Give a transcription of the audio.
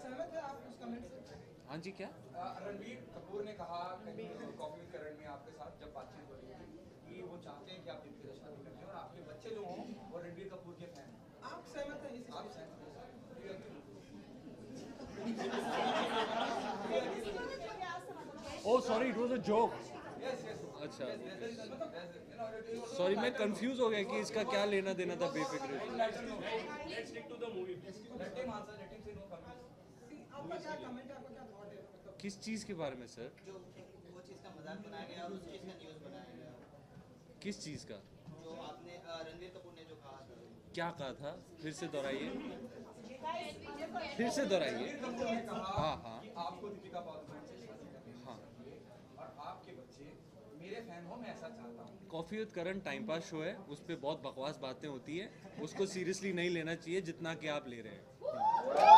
सहमत है आप उस कमेंट से हाँ जी क्या रणबीर कपूर ने कहा विद करण में आपके साथ जब बातचीत हो रही थी कि वो चाहते हैं कि आप दीपिका शादी हैं और आपके बच्चे जो हों वो रणबीर कपूर के फ़ैन आप सहमत हैं आप सहमत हैं sir? Oh sorry it was a joke. अच्छा। सॉरी मैं कंफ्यूज हो गया कि इसका क्या लेना देना था बेफिक्र। किस चीज़ के बारे में सर जो वो चीज़ का मज़ाक बनाया गया और उस चीज़ का न्यूज़ बनाया गया किस चीज़ का? जो आपने रणवीर कपूर ने जो कहा था क्या कहा था? फिर से दोहराइए। फिर से दोहराइए। हाँ हाँ। आपको दीपिका पादुकोण से शादी करनी हाँ चाहिए और आपके बच्चे मेरे coffee with Karan time pass show है, उस पर बहुत बकवास बातें होती है, उसको सीरियसली नहीं लेना चाहिए जितना कि आप ले रहे हैं।